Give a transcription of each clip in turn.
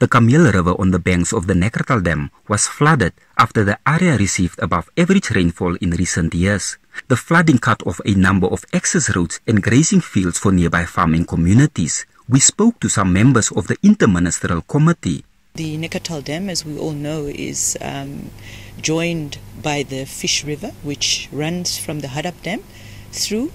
The Kameel River on the banks of the Neckartal Dam was flooded after the area received above average rainfall in recent years. The flooding cut off a number of access roads and grazing fields for nearby farming communities. We spoke to some members of the Interministerial Committee. The Neckartal Dam, as we all know, is um, joined by the Fish River, which runs from the Hardap Dam through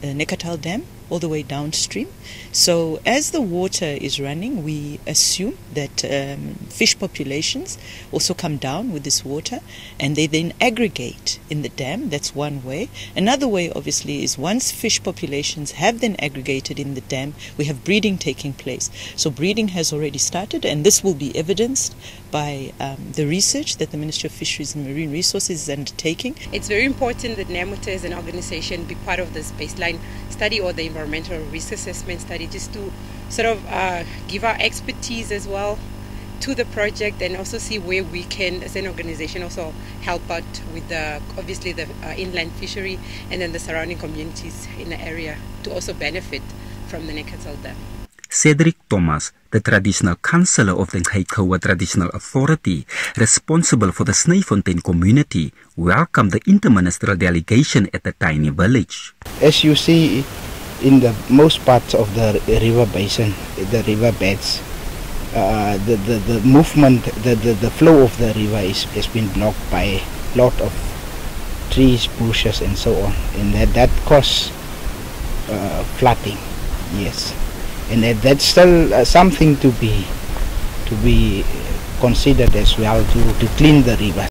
the Neckartal Dam all the way downstream. So, as the water is running, we assume that um, fish populations also come down with this water and they then aggregate in the dam. That's one way. Another way, obviously, is once fish populations have then aggregated in the dam, we have breeding taking place. So, breeding has already started, and this will be evidenced by um, the research that the Ministry of Fisheries and Marine Resources is undertaking. It's very important that NAMUTA as an organization be part of this baseline study or the environmental risk assessment study just to sort of uh, give our expertise as well to the project and also see where we can as an organization also help out with the obviously the uh, inland fishery and then the surrounding communities in the area to also benefit from the Neckartal Dam. Cedric Thomas, the traditional councillor of the Ngaykowa Traditional Authority, responsible for the Sneyfontein community, welcomed the interministerial delegation at the tiny village. As you see in the most parts of the river basin, the river beds, uh, the, the, the movement, the, the, the flow of the river is, has been blocked by a lot of trees, bushes and so on. And that, that causes uh, flooding, yes. and that, that's still uh, something to be to be considered as well to, to clean the river.